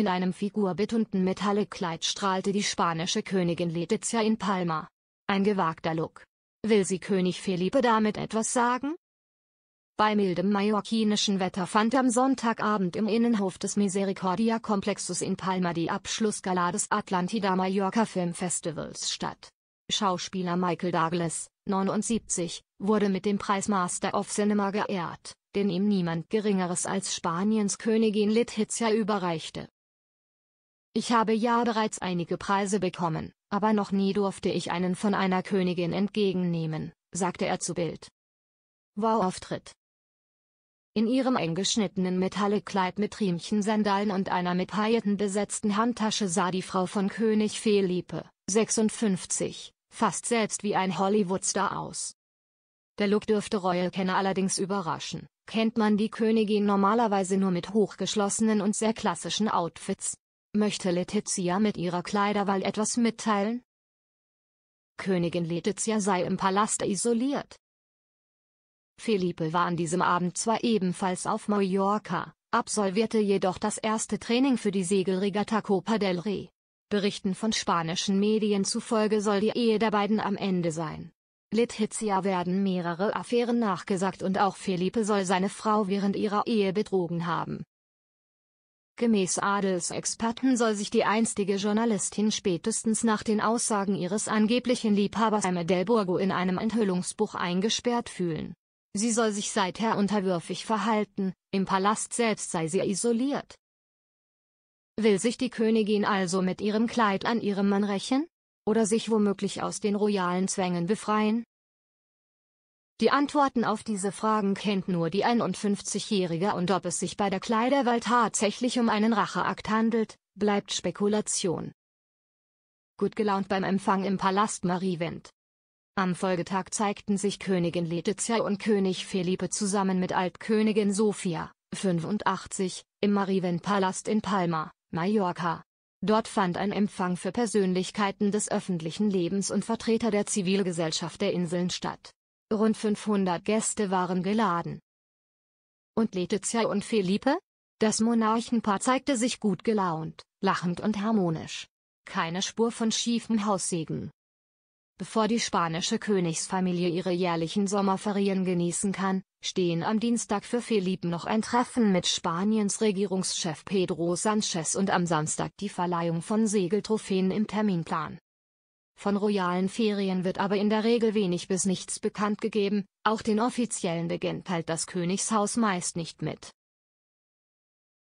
In einem figurbetonten Metallic-Kleid strahlte die spanische Königin Letizia in Palma. Ein gewagter Look. Will sie König Felipe damit etwas sagen? Bei mildem mallorquinischen Wetter fand am Sonntagabend im Innenhof des Misericordia-Komplexus in Palma die Abschlussgala des Atlantida Mallorca Filmfestivals statt. Schauspieler Michael Douglas, 79, wurde mit dem Preis Master of Cinema geehrt, den ihm niemand Geringeres als Spaniens Königin Letizia überreichte. Ich habe ja bereits einige Preise bekommen, aber noch nie durfte ich einen von einer Königin entgegennehmen, sagte er zu Bild. Wow-Auftritt in ihrem eng geschnittenen Metallic-Kleid mit Riemchensandalen und einer mit Pailletten besetzten Handtasche sah die Frau von König Felipe, 56, fast selbst wie ein Hollywood-Star aus. Der Look dürfte Royal-Kenner allerdings überraschen, kennt man die Königin normalerweise nur mit hochgeschlossenen und sehr klassischen Outfits. Möchte Letizia mit ihrer Kleiderwahl etwas mitteilen? Königin Letizia sei im Palast isoliert, Felipe war an diesem Abend zwar ebenfalls auf Mallorca, absolvierte jedoch das erste Training für die Segelregatta Copa del Rey. Berichten von spanischen Medien zufolge soll die Ehe der beiden am Ende sein. Letizia werden mehrere Affären nachgesagt und auch Felipe soll seine Frau während ihrer Ehe betrogen haben. Gemäß Adelsexperten soll sich die einstige Journalistin spätestens nach den Aussagen ihres angeblichen Liebhabers Jaime del Burgo in einem Enthüllungsbuch eingesperrt fühlen. Sie soll sich seither unterwürfig verhalten, im Palast selbst sei sie isoliert. Will sich die Königin also mit ihrem Kleid an ihrem Mann rächen? Oder sich womöglich aus den royalen Zwängen befreien? Die Antworten auf diese Fragen kennt nur die 51-Jährige und ob es sich bei der Kleiderwahl tatsächlich um einen Racheakt handelt, bleibt Spekulation. Gut gelaunt beim Empfang im Palast Marievent. Am Folgetag zeigten sich Königin Letizia und König Felipe zusammen mit Altkönigin Sofia, 85, im Mariven-Palast in Palma, Mallorca. Dort fand ein Empfang für Persönlichkeiten des öffentlichen Lebens und Vertreter der Zivilgesellschaft der Inseln statt. Rund 500 Gäste waren geladen. Und Letizia und Felipe? Das Monarchenpaar zeigte sich gut gelaunt, lachend und harmonisch. Keine Spur von schiefen Haussegen. Bevor die spanische Königsfamilie ihre jährlichen Sommerferien genießen kann, stehen am Dienstag für Felipe noch ein Treffen mit Spaniens Regierungschef Pedro Sanchez und am Samstag die Verleihung von Segeltrophäen im Terminplan. Von royalen Ferien wird aber in der Regel wenig bis nichts bekannt gegeben, auch den offiziellen Beginn teilt das Königshaus meist nicht mit.